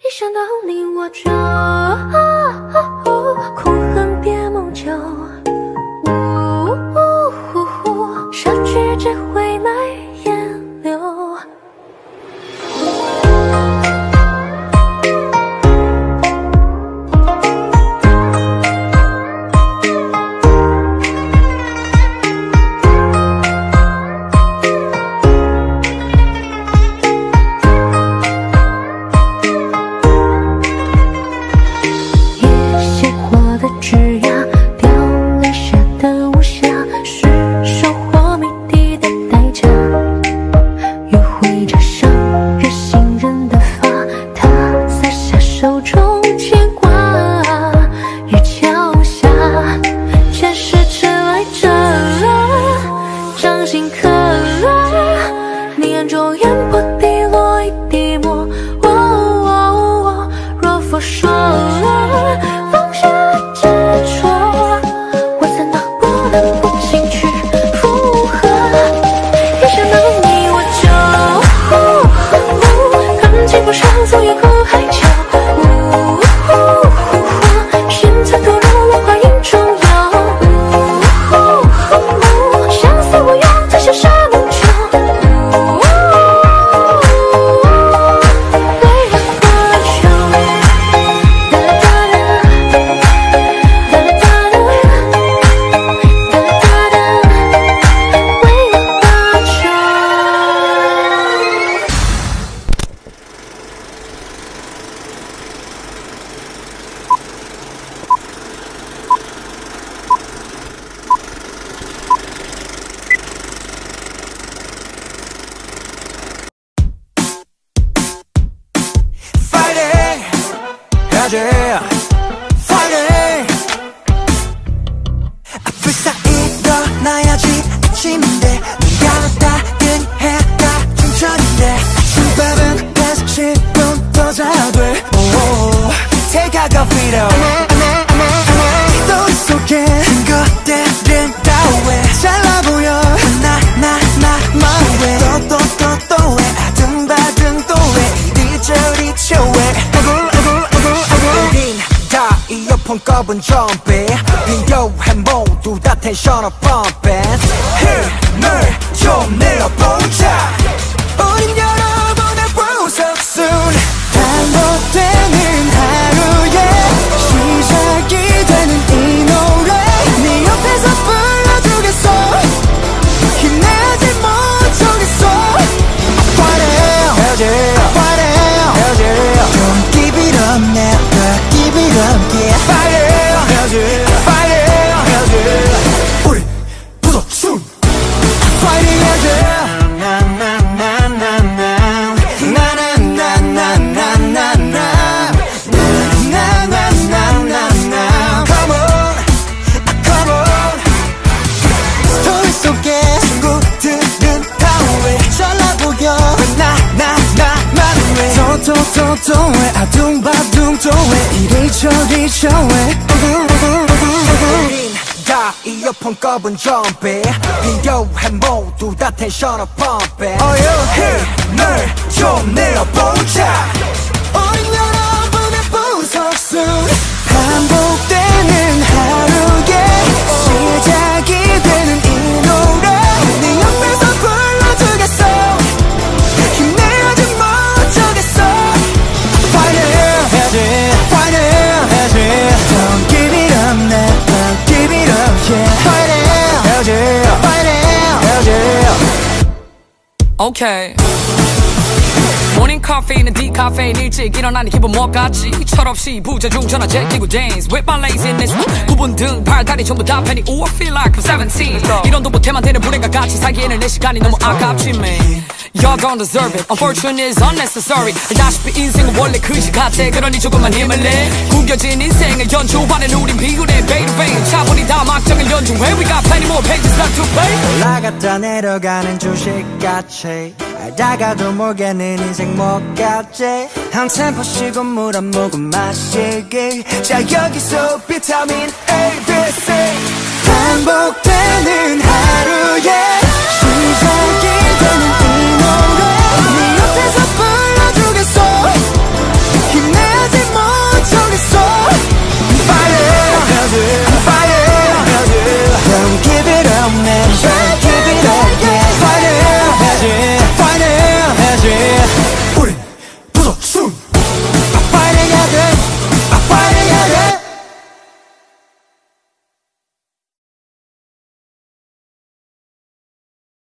一想到你我就 해야지. Fighting 앞을 싹 일어나야지. 아침인데 눈 감았다는 해가 중천인데 아침밥은 계속 10분 더 자야 돼. 오, Take out coffee though 너 속에 큰 것들 꼽은 좀비 빈교해 모두 다 텐션업 펌핑 힘을 좀 내어보자 저왜 우린 다 이어폰 꼽은 좀비. 빈교해 모두 다 텐션업 펌핑 힘을 좀 내어보자 오케이 모닝 카페인은 디카페인 일찍 일어나니 기분 뭐같지? 철없이 부재중 전화 제끼고 dance With my laziness. 구분 등 팔다리 전부 다 팬이 Ooh I feel like I'm 17 이런도 못해만 되는 불행과 같이 살기에는 내 시간이 너무 아깝지 man Y'all don't deserve it. Unfortunate is unnecessary. 알다시피 인생은 원래 그지 같아 그러니 조금만 힘을 내. 구겨진 인생을 연주하는 우린 비굴해 베이르 베인 차분히 다 막장을 연주해 We got plenty more pages left to play. 올라갔다 내려가는 주식같이 알다가도 모르겠는 인생 뭐같지. 한 템포 쉬고 물 한 모금 마시기. 자 여기서 비타민 A, B, C. 반복되는 하루에